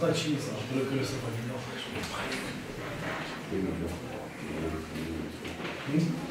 dat și s-a plăcut să facem. Bine, bine.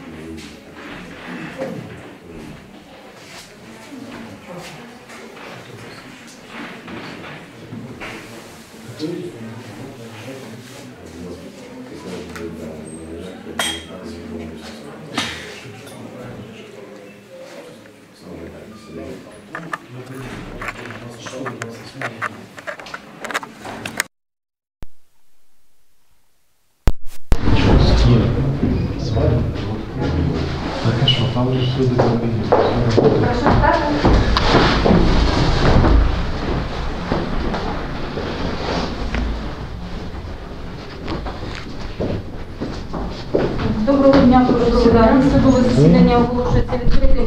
Доброго дня, прошу засідання. Судове засідання оголошується відкритим.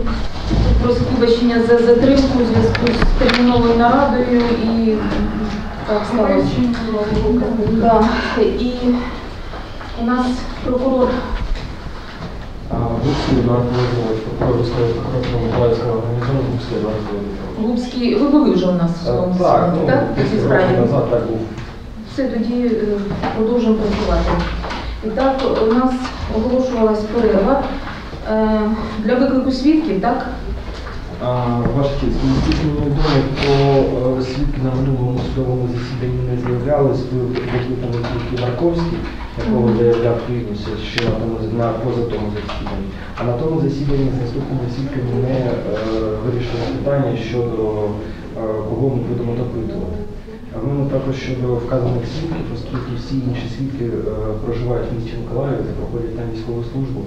Просить вибачення за затримку у зв'язку з терміновою нарадою і так сталося. Да. І у нас прокурор А Губский Эдуард Владимирович, прокурор Русского прокуратуры Николаевского гарнизона, Губский Эдуард Владимирович. Глубський, ви були вже у нас в Е, судовому Так, засіданні, ну, так? по цій 10 справі? років назад так був. Все, тоді е, продовжуємо працювати. І так, у нас оголошувалась перерва е, для виклику свідків, так? Ваша честь, наскільки мені відомо, то е, свідки на минулому судовому засіданні не з'являлись, був викликаний тільки Марковський, якого заявляв Клінус ще на тому на позатому засіданні. А на тому засіданні з наступними свідками не е, вирішили питання щодо е, кого ми будемо допитувати. Мене також щодо вказаних свідків, оскільки всі інші свідки е, проживають в місті Миколаїв та проходять там військову службу.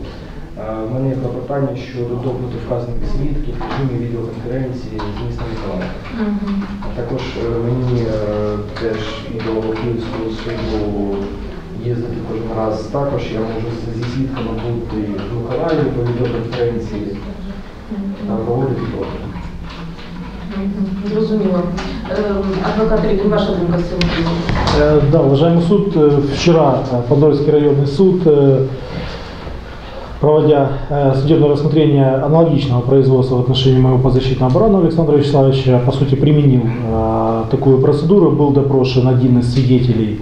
Е, В мене є клопотання щодо допиту вказаних свідків в режимі відеоконференції з міста Миколаєва. Угу. Також е, мені е, теж і до Київського суду їздити кожен раз також. Я можу зі свідками бути в Миколаєві по відеоконференції та проводити допит. Зрозуміло. Ем, Адвокат Рігін, ваша думка з цього приводу? Э, Да, уважаемый суд, э, вчера э, Подольский районный суд, э, проводя э, судебное рассмотрение аналогичного производства в отношении моего подзащитного Барана Александра Вячеславовича, по сути, применил э, такую процедуру. Был допрошен один из свидетелей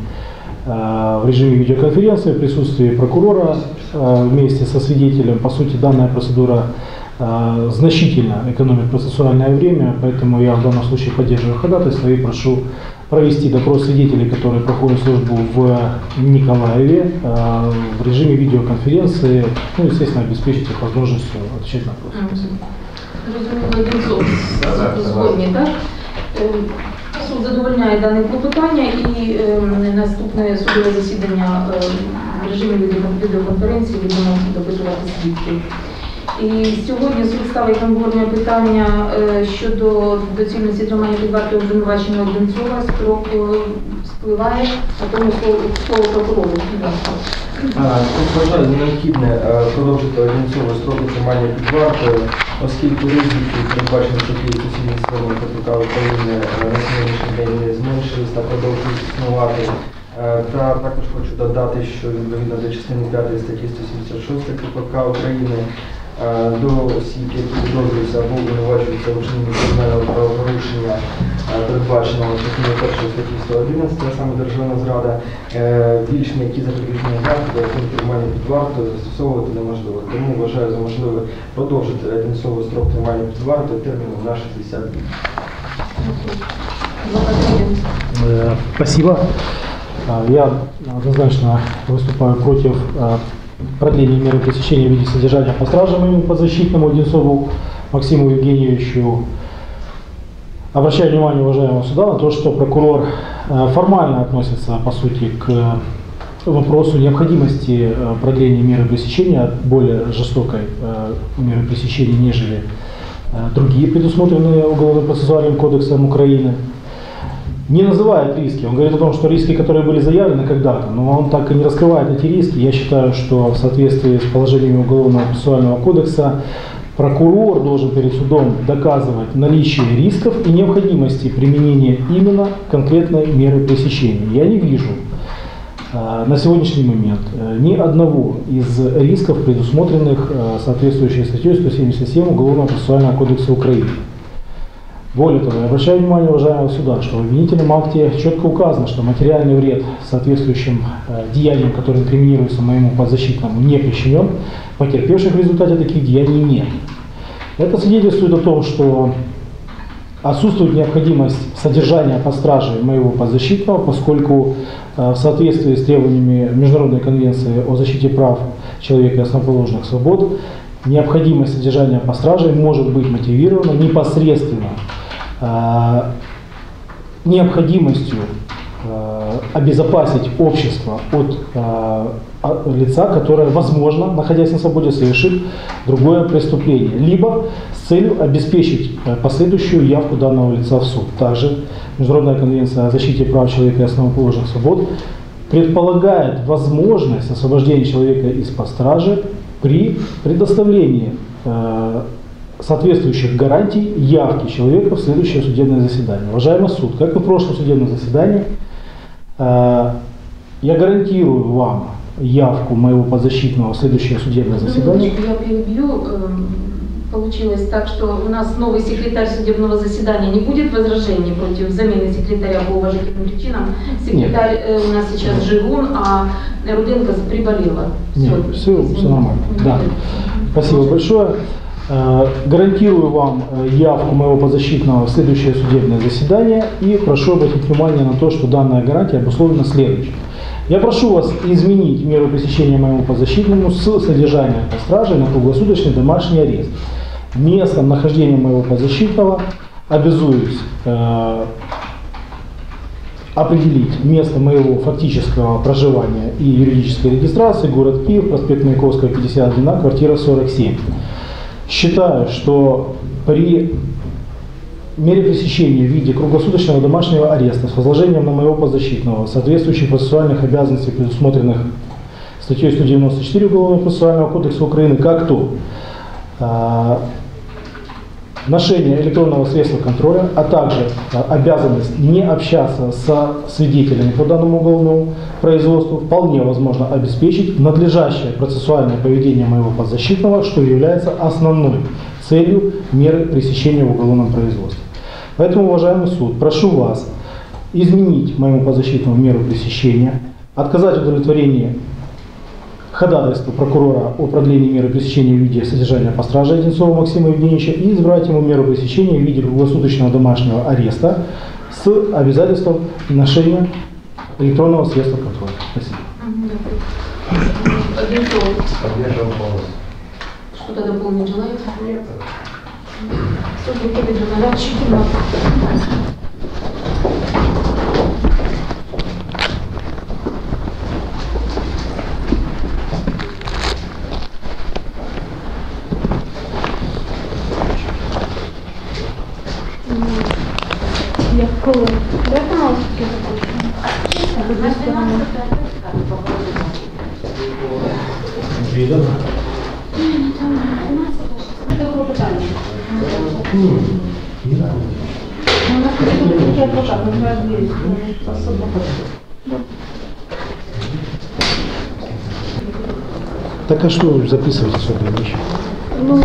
э, в режиме видеоконференции в присутствии прокурора э, вместе со свидетелем. По сути, данная процедура э, значительно экономит процессуальное время, поэтому я в данном случае поддерживаю ходатайство и прошу провести допрос свидетелей, которые проходят службу в Николаеве э, в режиме видеоконференции, ну, естественно, обеспечить их возможностью отвечать на вопросы. Спасибо. Зрозуміло, Одинцов згодні, так? Ем, Суд задовольняє дане клопотання і ем, наступне судове засідання ем, в режимі відеокон- відеоконференції будемо допитувати свідків. І сьогодні суд ставить на обговорення питання е, щодо доцільності тримання під вартою обвинуваченого Одинцова. Строк е, спливає, а тому слово, прокурору. Тут вважаю необхідне е, продовжити одинцову строки тримання під вартою, оскільки ризики, передбачені статтею Конституційної сторони КПК України на сьогоднішній день не зменшились та продовжують існувати. Та також хочу додати, що відповідно до частини 5 статті 176 КПК України до осіб, які підозрюються або обвинувачуються у вчиненні кримінального правопорушення, е, передбаченого частиною 1 статті 111, а саме державна зрада, е, більш м'які запобіжні заходи, яким тримання під вартою застосовувати неможливо. Тому вважаю за можливе продовжити одинцовий строк тримання під вартою терміном на 60 днів. Спасибо. Я однозначно выступаю против продления меры пресечения в виде содержания по стражам моему подзащитному Одинцову Максиму Евгеньевичу. Обращаю внимание уважаемого суда на то, что прокурор э, формально относится, по сути, к вопросу необходимости э, продления меры пресечения, более жестокой э, меры пресечения, нежели э, другие, предусмотренные Уголовно-процессуальным кодексом Украины не называет риски. Он говорит о том, что риски, которые были заявлены когда-то, но он так и не раскрывает эти риски. Я считаю, что в соответствии с положениями Уголовного процессуального кодекса прокурор должен перед судом доказывать наличие рисков и необходимости применения именно конкретной меры пресечения. Я не вижу Э, На сегодняшний момент э, ни одного из рисков, предусмотренных э, соответствующей статьей 177 Уголовного процессуального кодекса Украины. Более того, я обращаю внимание уважаемого суда, что в обвинительном акте четко указано, что материальный вред соответствующим э, деяниям, которые инкриминируются моему подзащитному, не причинен, потерпевших в результате таких деяний нет. Это свидетельствует о том, что отсутствует необходимость содержания под стражей моего подзащитного, поскольку э, в соответствии с требованиями Международной конвенции о защите прав человека и основоположных свобод, необходимость содержания под стражей может быть мотивирована непосредственно необходимостью э, обезопасить общество от э, а- лица, которое, возможно, находясь на свободе, совершит другое преступление, либо с целью обеспечить э, последующую явку данного лица в суд. Также Международная конвенция о защите прав человека и основоположных свобод предполагает возможность освобождения человека из-под стражи при предоставлении э, соответствующих гарантий явки человека в следующее судебное заседание. Уважаемый суд, как и в прошлом судебном заседании, э, я гарантирую вам явку моего подзащитного в следующее судебное заседание. Минуточку, я перебью. Эм, Получилось так, что у нас новый секретарь судебного заседания. Не будет возражений против замены секретаря по уважительным причинам? Секретарь э, у нас сейчас Жигун, а Руденко приболела. Нет, все, все нормально. Да. Спасибо большое. Э, Гарантирую вам э, явку моего подзащитного в следующее судебное заседание и прошу обратить внимание на то, что данная гарантия обусловлена следующим. Я прошу вас изменить меру пресечения моему подзащитному с содержания под стражей на круглосуточный домашний арест. Местом нахождения моего подзащитного обязуюсь э, определить место моего фактического проживания и юридической регистрации, город Киев, проспект Маяковского, 51, квартира 47. Считаю, что при мере пресечения в виде круглосуточного домашнего ареста с возложением на моего подзащитного соответствующих процессуальных обязанностей, предусмотренных статьей 194 Уголовного процессуального кодекса Украины, как то а, ношение электронного средства контроля, а также а, обязанность не общаться со свидетелями по данному уголовному производству, вполне возможно обеспечить надлежащее процессуальное поведение моего подзащитного, что является основной целью меры пресечения в уголовном производстве. Поэтому, уважаемый суд, прошу вас изменить моему подзащитному меру пресечения, отказать в ходатайству прокурора о продлении меры пресечения в виде содержания по страже Одинцова Максима Евгеньевича и избрать ему меру пресечения в виде круглосуточного домашнего ареста с обязательством ношения электронного средства контроля. Спасибо. Одинцов, что-то дополнить желаете? Нет. Суд выходит на наряд 14. Я коли? Де паналки запущені? У нас тут такий адвокат, називає двері, особа. Так а что вы записываете сюда вещи? Ну,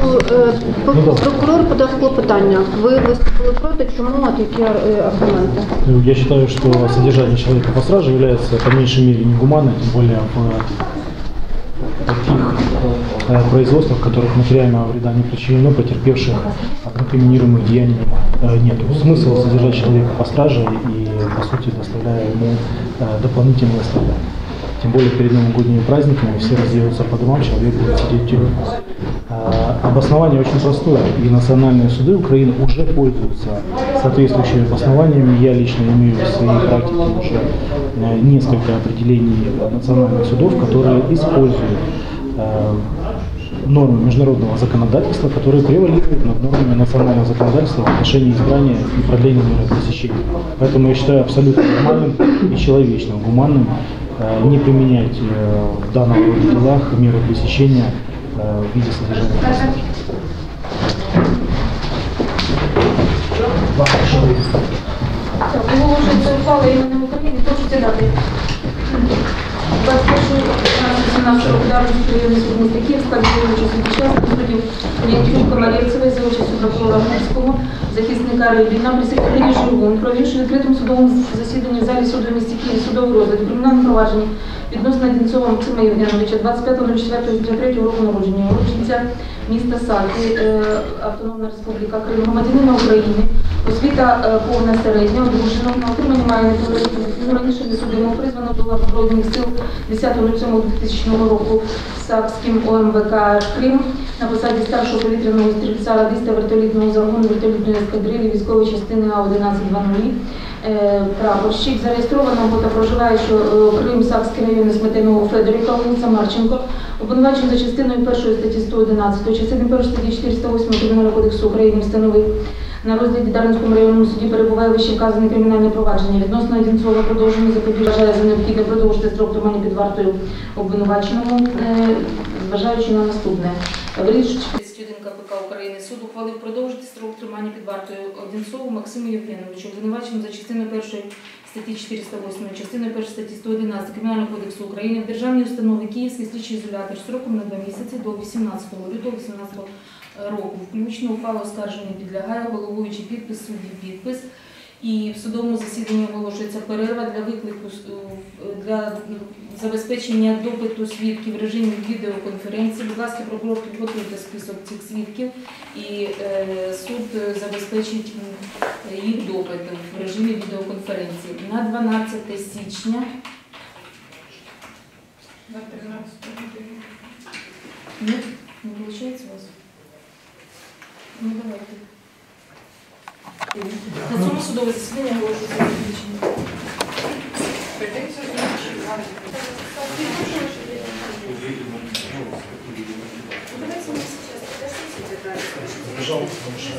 Ну, прокурор подав клопотання. Ви виступили проти, чому, от які аргументи? Ну, Я считаю, что содержание человека по страже является по меньшей мере негуманно, тем более в таких э, производствах, в которых материального вреда не причинено, потерпевших от инкриминируемых деяний э, нет. Смысл содержать человека по страже и, по сути, доставляя ему э, дополнительные страдания. Тем более перед новогодними праздниками все разъедутся по домам, человек будет сидеть тюрьме. А, Обоснование очень простое, и национальные суды Украины уже пользуются соответствующими обоснованиями. Я лично имею в своей практике уже э, несколько определений национальных судов, которые используют э, нормы международного законодательства, которые превалируют над нормами национального законодательства в отношении избрания и продления меры пресечения. Поэтому я считаю абсолютно нормальным и человечным, гуманным не применять э, в данном роде делах меры пресечения э, в виде содержания. под стражей. Так, оголошується ухвала імені України, прошу сідати. нашої солідарності приємності Містаківська, відповідачу суддів, суддів Лінчук, Ковалєвцевої за участю прокурора Гурського, захисника Рибіна, присекретарі Жургун, провівши відкритим судовим засіданні в залі суду місті Київ судовий розгляд кримінального провадження відносно Одинцова Максима Євгеновича 25.04.2003 року народження. Урочниця міста Саки, е, Автономна Республіка Крим, громадянина України, освіта е, повна середня, одружена, на отримання має раніше не судимо, призвано до Збройних сил 10.07.2000 року Сакським ОМВК Крим. На посаді старшого повітряного стрільця радиста вертолітного загону вертолітної ескадрилі військової частини А-1120. Е, Прапорщик зареєстрованого та проживаючого Крим, Сакський район Сметеного Федоріка, вулиця Марченко, обвинувачений за частиною 1 статті 111, частини 1 статті 408 Кримінального кодексу України встановив на розгляді Дарницькому районному суді перебуває вище вказане кримінальне провадження. Відносно Одинцова продовження запобіження вважає за необхідне продовжити строк тримання під вартою обвинуваченому, е, зважаючи на наступне. України суд ухвалив продовжити строк тримання під вартою Одинцову Максиму Євгеновичу, обвинуваченому за частиною першої статті 408, частини першої статті 111 Кримінального кодексу України в державній установі Київський слідчий ізолятор сроком на два місяці до 18 лютого 18 року. Включно ухвала оскарження підлягає, головуючий підпис, судді підпис. І в судовому засіданні оголошується перерва для виклику для забезпечення допиту свідків в режимі відеоконференції. Будь ласка, прокурор, підготуйте список цих свідків і е, суд забезпечить їх допит в режимі відеоконференції на 12 січня. На 13 годину. Ні, не виходить у вас? Ну давайте. На цьому судове засідання оголошується закінченим. Прийдеться відпочивати. Пожалуйста, потому что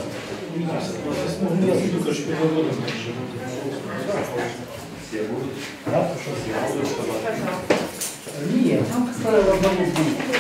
у меня ну, у меня суду, короче, переводом живут. Да? Нет, там как правило, одному будет.